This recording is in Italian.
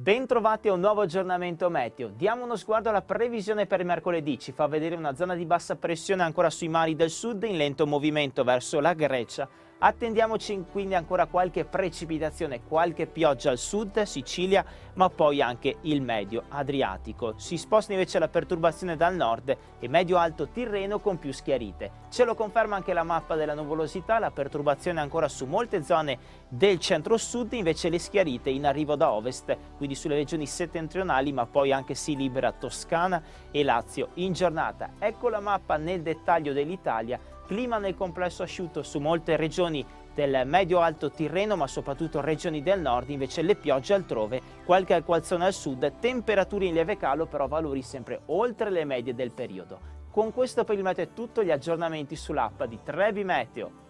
Bentrovati a un nuovo aggiornamento meteo. Diamo uno sguardo alla previsione per mercoledì. Ci fa vedere una zona di bassa pressione ancora sui mari del sud in lento movimento verso la Grecia Attendiamoci quindi ancora qualche precipitazione, qualche pioggia al sud, Sicilia, ma poi anche il medio Adriatico. Si sposta invece la perturbazione dal nord e medio-alto Tirreno con più schiarite. Ce lo conferma anche la mappa della nuvolosità, la perturbazione ancora su molte zone del centro-sud, invece le schiarite in arrivo da ovest, quindi sulle regioni settentrionali, ma poi anche si libera Toscana e Lazio in giornata. Ecco la mappa nel dettaglio dell'Italia clima nel complesso asciutto su molte regioni del medio-alto Tirreno, ma soprattutto regioni del nord, invece le piogge altrove, qualche acquazzone al sud, temperature in lieve calo, però valori sempre oltre le medie del periodo. Con questo per il meteo è tutto, gli aggiornamenti sull'app di Trevi Meteo.